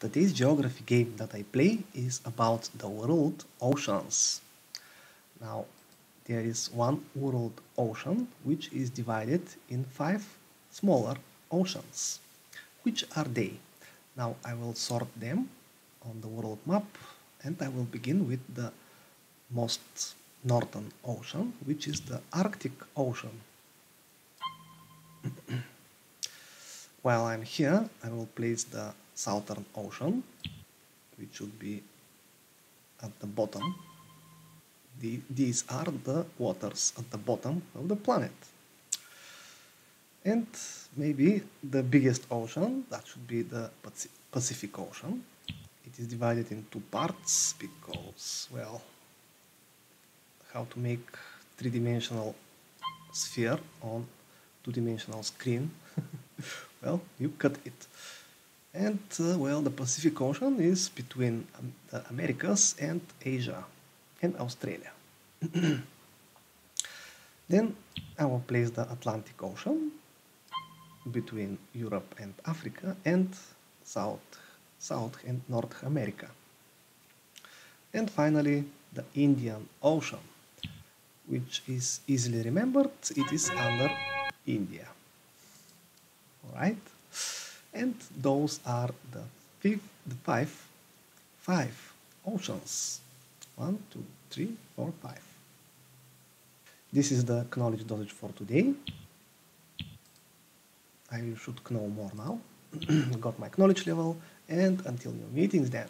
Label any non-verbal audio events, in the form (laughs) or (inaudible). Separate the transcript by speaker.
Speaker 1: Today's geography game that I play is about the world oceans. Now, there is one world ocean which is divided in five smaller oceans. Which are they? Now I will sort them on the world map and I will begin with the most northern ocean, which is the Arctic Ocean. (clears throat) While I'm here, I will place the Southern Ocean, which should be at the bottom. The, these are the waters at the bottom of the planet. And maybe the biggest ocean, that should be the Pacific Ocean. It is divided in two parts because, well, how to make three-dimensional sphere on two-dimensional screen. (laughs) well, you cut it. And, uh, well, the Pacific Ocean is between um, the Americas and Asia and Australia. (clears throat) then I will place the Atlantic Ocean between Europe and Africa and South, South and North America. And finally, the Indian Ocean, which is easily remembered, it is under India. Alright? And those are the, five, the five, five oceans. One, two, three, four, five. This is the knowledge dosage for today. I should know more now. (clears throat) Got my knowledge level and until new meetings then.